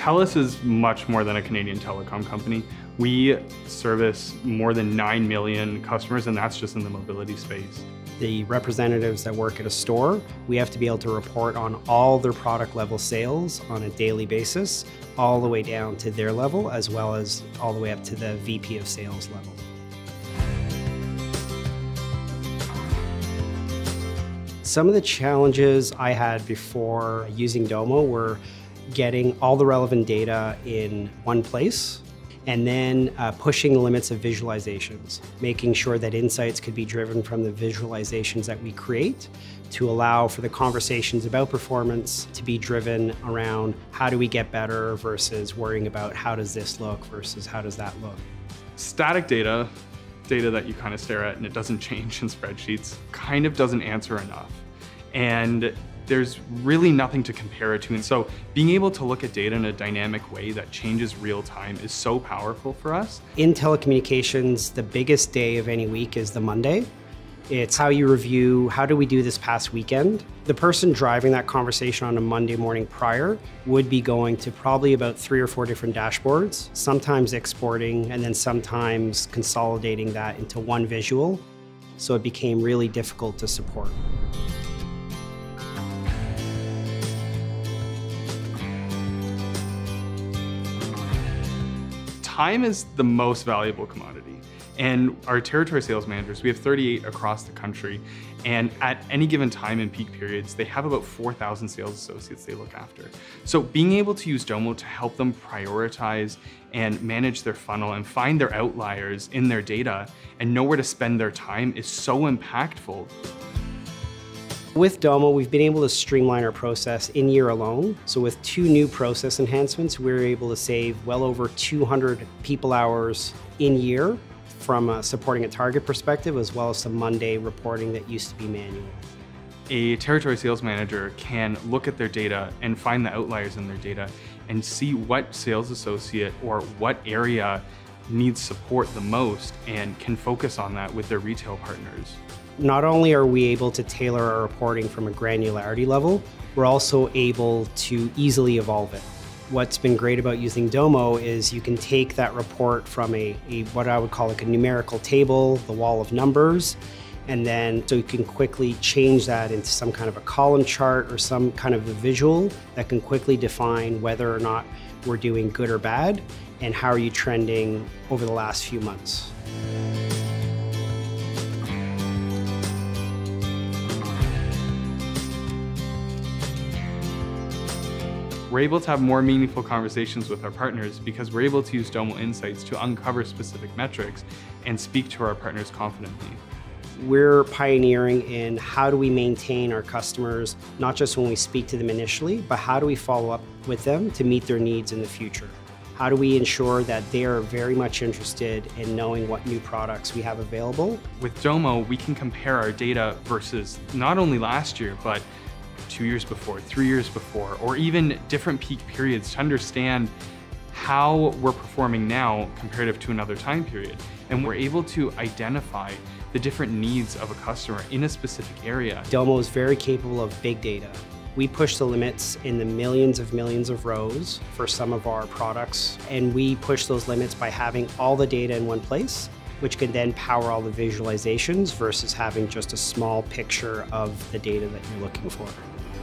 TELUS is much more than a Canadian telecom company. We service more than 9 million customers, and that's just in the mobility space. The representatives that work at a store, we have to be able to report on all their product level sales on a daily basis, all the way down to their level, as well as all the way up to the VP of sales level. Some of the challenges I had before using Domo were getting all the relevant data in one place and then uh, pushing the limits of visualizations, making sure that insights could be driven from the visualizations that we create to allow for the conversations about performance to be driven around how do we get better versus worrying about how does this look versus how does that look. Static data, data that you kind of stare at and it doesn't change in spreadsheets, kind of doesn't answer enough. And there's really nothing to compare it to. And so being able to look at data in a dynamic way that changes real time is so powerful for us. In telecommunications, the biggest day of any week is the Monday. It's how you review, how do we do this past weekend? The person driving that conversation on a Monday morning prior would be going to probably about three or four different dashboards, sometimes exporting and then sometimes consolidating that into one visual. So it became really difficult to support. Time is the most valuable commodity. And our territory sales managers, we have 38 across the country, and at any given time in peak periods, they have about 4,000 sales associates they look after. So being able to use Domo to help them prioritize and manage their funnel and find their outliers in their data and know where to spend their time is so impactful. With Domo, we've been able to streamline our process in year alone. So with two new process enhancements, we are able to save well over 200 people hours in year from a supporting a target perspective, as well as some Monday reporting that used to be manual. A territory sales manager can look at their data and find the outliers in their data and see what sales associate or what area needs support the most and can focus on that with their retail partners. Not only are we able to tailor our reporting from a granularity level, we're also able to easily evolve it. What's been great about using Domo is you can take that report from a, a what I would call like a numerical table, the wall of numbers, and then so you can quickly change that into some kind of a column chart or some kind of a visual that can quickly define whether or not we're doing good or bad and how are you trending over the last few months. We're able to have more meaningful conversations with our partners because we're able to use Domo Insights to uncover specific metrics and speak to our partners confidently. We're pioneering in how do we maintain our customers, not just when we speak to them initially, but how do we follow up with them to meet their needs in the future? How do we ensure that they are very much interested in knowing what new products we have available? With Domo, we can compare our data versus not only last year, but two years before, three years before, or even different peak periods to understand how we're performing now comparative to another time period. And we're able to identify the different needs of a customer in a specific area. Domo is very capable of big data. We push the limits in the millions of millions of rows for some of our products, and we push those limits by having all the data in one place, which can then power all the visualizations versus having just a small picture of the data that you're looking for.